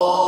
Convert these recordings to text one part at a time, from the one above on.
Oh.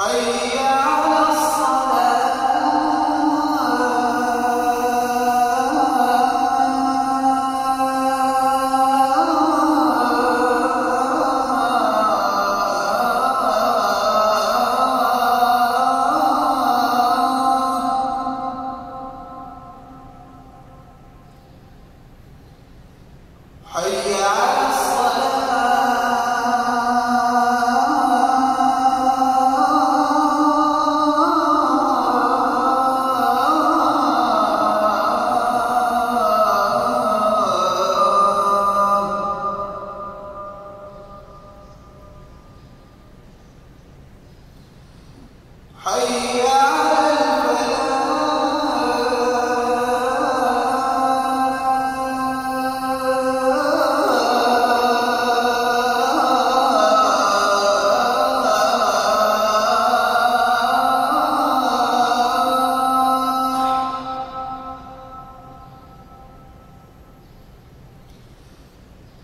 I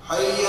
حي